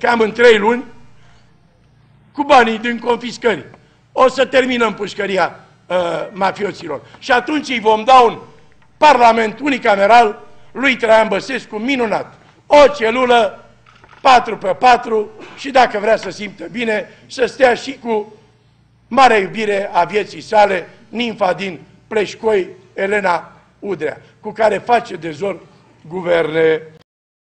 cam în trei luni, cu banii din confiscări. O să terminăm pușcăria uh, mafioților. Și atunci îi vom da un parlament unicameral lui Traian Băsescu minunat. O celulă 4 pe 4 și dacă vrea să simtă bine, să stea și cu mare iubire a vieții sale, ninfa din Pleșcoi, Elena Udrea, cu care face de zor guverne